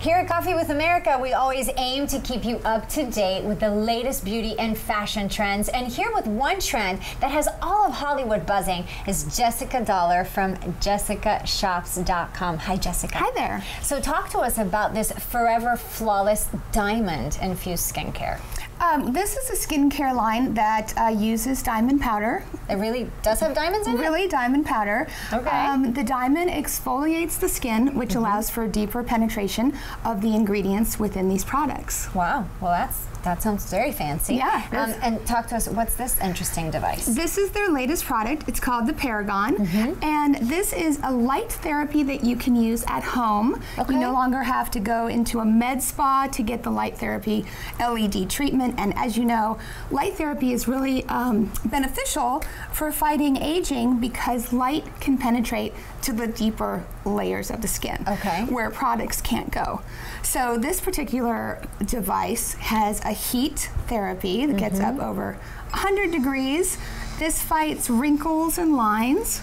Here at Coffee with America, we always aim to keep you up to date with the latest beauty and fashion trends. And here with one trend that has all of Hollywood buzzing is Jessica Dollar from jessicashops.com. Hi, Jessica. Hi there. So, talk to us about this Forever Flawless Diamond Infused Skincare. Um, this is a skincare line that uh, uses diamond powder. It really does have diamonds in it? Really, diamond powder. Okay. Um, the diamond exfoliates the skin, which Mm-hmm. allows for deeper penetration of the ingredients within these products. Wow. Well, that's that sounds very fancy. Yeah, Um, and talk to us. What's this interesting device? This is their latest product. It's called the Paragon. Mm-hmm. And this is a light therapy that you can use at home. Okay. You no longer have to go into a med spa to get the light therapy LED treatment. And as you know, light therapy is really um, beneficial for fighting aging because light can penetrate to the deeper layers of the skin Okay. where products can't go. So this particular device has a heat therapy that gets Mm-hmm. up over 100 degrees. This fights wrinkles and lines.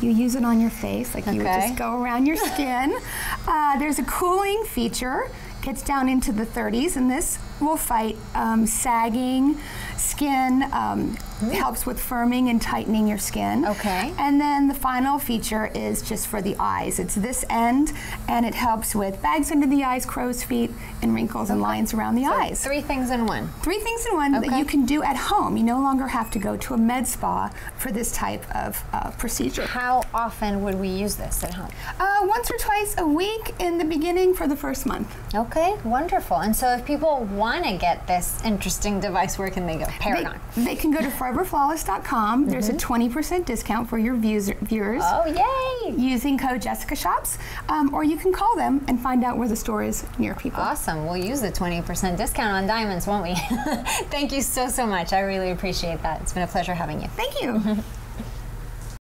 You use it on your face, like you would just go around your skin. uh, there's a cooling feature, gets down into the 30s, and this will fight um, sagging skin. Um, it helps with firming and tightening your skin. Okay. And then the final feature is just for the eyes. It's this end, and it helps with bags under the eyes, crow's feet, and wrinkles and lines around the eyes. Three things in one. Three things in one Okay. that you can do at home. You no longer have to go to a med spa for this type of uh, procedure. How often would we use this at home? Uh, once or twice a week in the beginning for the first month. Okay, wonderful. And so if people want to get this interesting device, where can they go? They, Paragon. they can go to foreverflawless.com. There's a 20% discount for your views, viewers. oh, yay! Using code Jessica Shops, um, or you can call them and find out where the store is near people. Awesome. We'll use the 20% discount on diamonds, won't we? Thank you so, so much. I really appreciate that. It's been a pleasure having you. Thank you.